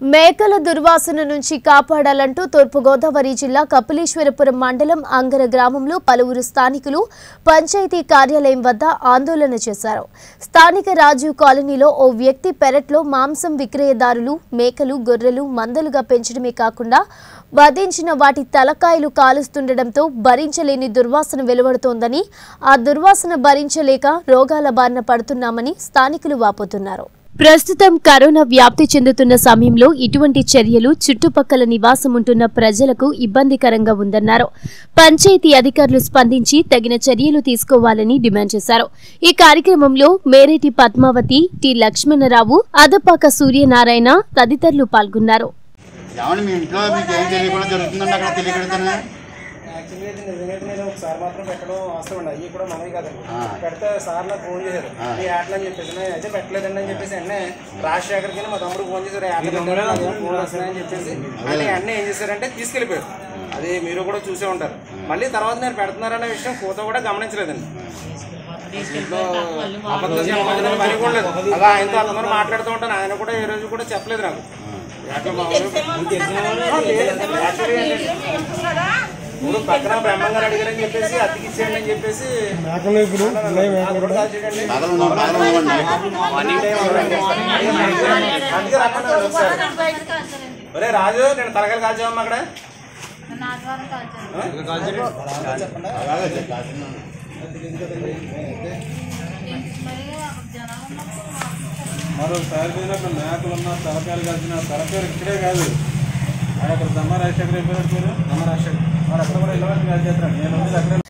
మేకల దుర్వాసన నుంచి కాపాడాలంటూ తూర్పుగోదావరి జిల్లా కపిలేశ్వరపురం మండలం అంగర గ్రామంలో పలువురు స్థానికులు పంచాయతీ కార్యాలయం వద్ద ఆందోళన చేశారు. స్థానిక రాజీవ్ కాలనీలో ఓ వ్యక్తి పెరట్లో మాంసం విక్రయదారులు మేకలు గొర్రెలు మందలుగా పెంచడమే కాకుండా వధించిన వాటి తలకాయలు కాలుస్తుండటంతో భరించలేని దుర్వాసన వెలువడుతోందని ఆ దుర్వాసన భరించలేక రోగాల బారిన పడుతున్నామని స్థానికులు వాపోతున్నారు. ప్రస్తుతం కరోనా వ్యాప్తి చెందుతున్న సమయంలో ఇటువంటి చర్యలు చుట్టుపక్కల నివాసం ఉంటున్న ప్రజలకు ఇబ్బందికరంగా ఉందన్నారు. పంచాయతీ అధికారులు స్పందించి తగిన చర్యలు తీసుకోవాలని డిమాండ్ చేశారు. ఈ కార్యక్రమంలో మేరేటి పద్మావతి టి లక్ష్మణరావు అదపాక సూర్యనారాయణ తదితరులు పాల్గొన్నారు. యాక్చువల్లీ ఇది నిజంగా నేను ఒకసారి మాత్రం పెట్టడం అవసరం అండి అవి కూడా మనవి కదండి. పెడితే సార్ నాకు ఫోన్ చేశారు. మీ యాట్లు అని చెప్పేసి నేను అయితే పెట్టలేదండి అని చెప్పేసి వెంటనే రాజశేఖర్కి మా తమ్ముడు ఫోన్ చేశారు. ఏం ఫోన్ వస్తున్నాయని చెప్పేసి. అంటే వెంటనే ఏం చేశారంటే తీసుకెళ్ళిపోయారు. అది మీరు కూడా చూసే ఉంటారు. మళ్ళీ తర్వాత నేను పెడుతున్నారనే విషయం కూత కూడా గమనించలేదండి. పని కూడా లేదు. అలా ఆయనతో అందరూ మాట్లాడుతూ ఉంటాను. ఆయన కూడా ఏ రోజు కూడా చెప్పలేదు నాకు. పక్కన అడిగారని చెప్పేసి అతికి ఇచ్చేయండి అని చెప్పేసి అది కూడా. కాదు చూడండి. పగలు ఉన్న- పగలు ఉన్నవండి. అందుకే రమ్మన్నారు ఒకసారి. ఒరే రాజు నేను తలకాయలు కాల్చావమ్మా అక్కడ. మరోసారి మేకలు ఉన్న తలకాయలు కలిసిన తలకాయలు ఇక్కడే కాదు. అక్కడ దమ్మ రాజశేఖర్ అయిపోయినట్టు మీరు దమ్మ రాజశేఖర్ మరి అక్కడ కూడా ఇళ్ళ కాల్ చేస్తాడు నేను ఉండేది